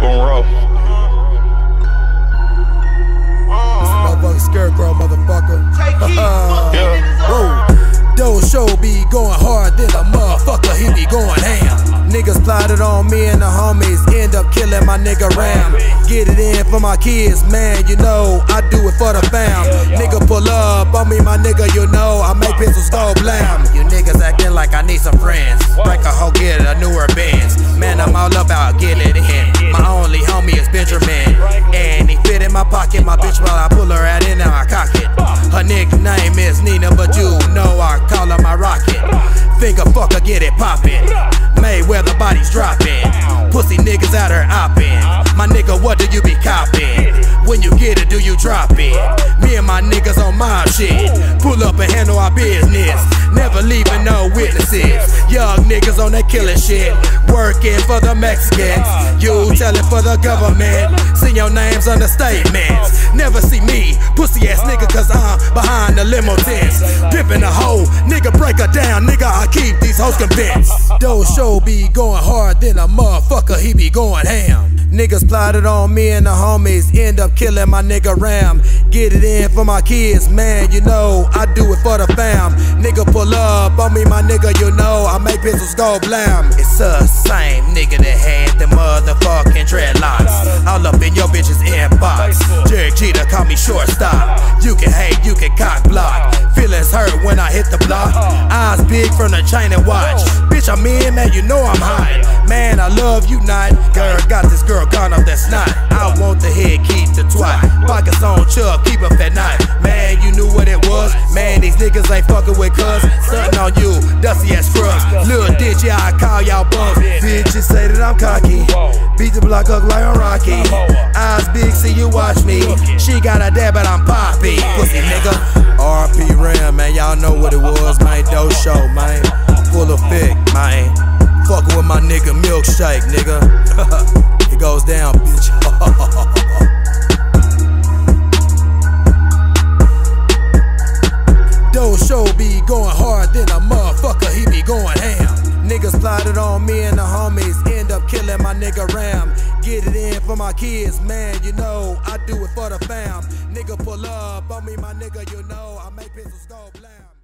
keep on roll. Motherfucker scarecrow, motherfucker. Yeah. Whoa. Doe$ho be going hard, then a motherfucker, he be going ham. Niggas plotted on me and the homies, end up killing my nigga Ram. Get it in for my kids, man, you know, I do it for the fam. Nigga pull up on me, my nigga, you know, I make pistols go blam. You niggas acting like I need some friends. Break a hoe, get a newer Benz. Man, I'm all about getting it in. Finger fucker, get it poppin'. Mayweather bodies droppin'. Pussy niggas out here oppin'. My nigga, what do you be coppin'? When you get it, do you drop it? Me and my niggas on my shit. Pull up and handle our business. Never leaving no witnesses. Young niggas on that killing shit. Working for the Mexicans. You tellin' for the government. See your names on the statements. Never see me, pussy ass behind the limo tents. Pimpin' a hoe, nigga break her down, nigga, I keep these hoes convinced. Doe$ho be going hard, then a motherfucker, he be going ham. Niggas plotted on me and the homies, end up killing my nigga Ram. Get it in for my kids, man, you know, I do it for the fam. Nigga pull up on me, my nigga, you know, I make pistols go blam. It's the same nigga that had the motherfucking You can hate, you can cock block. Feelings hurt when I hit the block. Eyes big from the chain and watch. Bitch, I'm in, man, you know I'm hot. Man, I love you not. Girl, got this girl gone off that snot. I want the head, keep the twat. Pockets on chuck, keep up that night. Man, these niggas ain't fucking with cuz. Stuntin' on you, dusty ass scrubs. Little ditch, yeah, I call y'all bums. Bitches say that I'm cocky. Beat the block up like a Rocky. Eyes big, see you watch me. She got a dad, but I'm poppy. Pussy nigga. RIP Ram, man, y'all know what it was, man. Doe$ho, man. Full of fit, man. Fuckin' with my nigga Milkshake, nigga. me and the homies, end up killing my nigga Ram. Get it in for my kids, man, you know, I do it for the fam. Nigga pull up on me, my nigga, you know, I make pistols go blam.